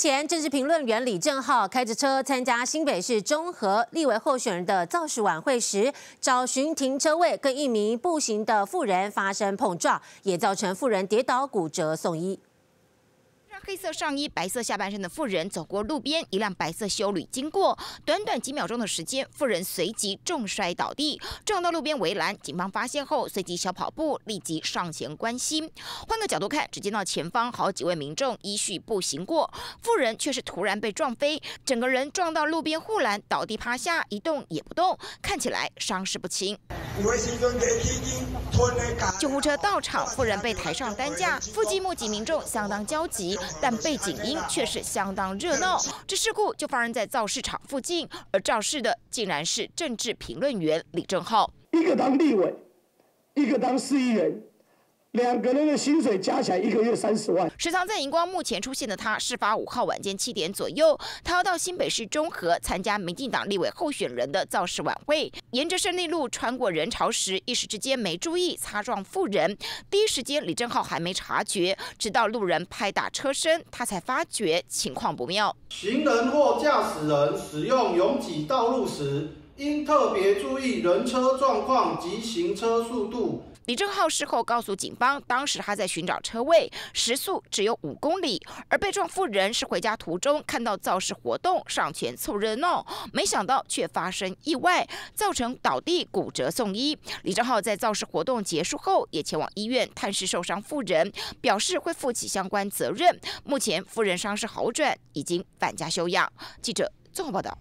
前，政治评论员李正浩开着车参加新北市中和立委候选人的造势晚会时，找寻停车位，跟一名步行的妇人发生碰撞，也造成妇人跌倒骨折送医。黑色上衣、白色下半身的妇人走过路边，一辆白色修旅经过，短短几秒钟的时间，妇人随即重摔倒地，撞到路边围栏。警方发现后，随即小跑步，立即上前关心。换个角度看，只见到前方好几位民众依序步行过，妇人却是突然被撞飞，整个人撞到路边护栏，倒地趴下，一动也不动，看起来伤势不轻。救护车到场，妇人被抬上担架，附近目击民众相当焦急。但背景音却是相当热闹。这事故就发生在造市场附近，而肇事的竟然是政治评论员李正浩。一个当立委，一个当市议员。两个人的薪水加起来一个月三十万。时常在荧光幕前出现的他，事发五号晚间七点左右，他要到新北市中和参加民进党立委候选人的造势晚会。沿着胜利路穿过人潮时，一时之间没注意擦撞妇人。第一时间李正浩还没察觉，直到路人拍打车身，他才发觉情况不妙。行人或驾驶人使用拥挤道路时，应特别注意人车状况及行车速度。李正浩事后告诉警方，当时他在寻找车位，时速只有五公里，而被撞妇人是回家途中看到造势活动，上前凑热闹，没想到却发生意外，造成倒地骨折送医。李正浩在造势活动结束后，也前往医院探视受伤妇人，表示会负起相关责任。目前妇人伤势好转，已经返家休养。记者综合报道。